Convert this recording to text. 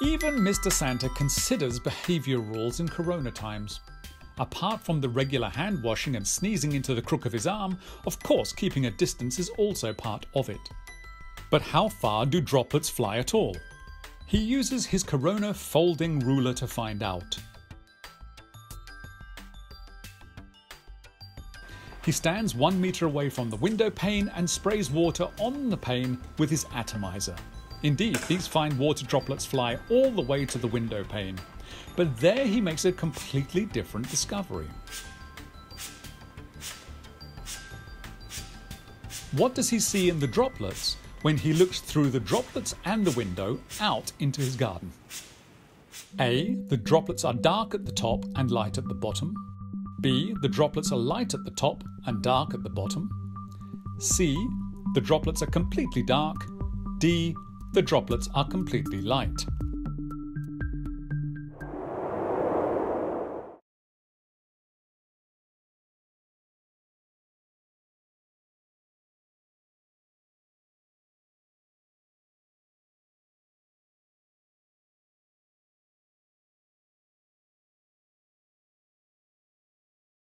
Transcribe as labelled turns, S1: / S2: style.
S1: Even Mr. Santa considers behaviour rules in corona times. Apart from the regular hand washing and sneezing into the crook of his arm, of course, keeping a distance is also part of it. But how far do droplets fly at all? He uses his corona folding ruler to find out. He stands one metre away from the window pane and sprays water on the pane with his atomizer. Indeed, these fine water droplets fly all the way to the window pane. But there he makes a completely different discovery. What does he see in the droplets when he looks through the droplets and the window out into his garden? A. The droplets are dark at the top and light at the bottom. B. The droplets are light at the top and dark at the bottom. C. The droplets are completely dark. D. The droplets are completely light.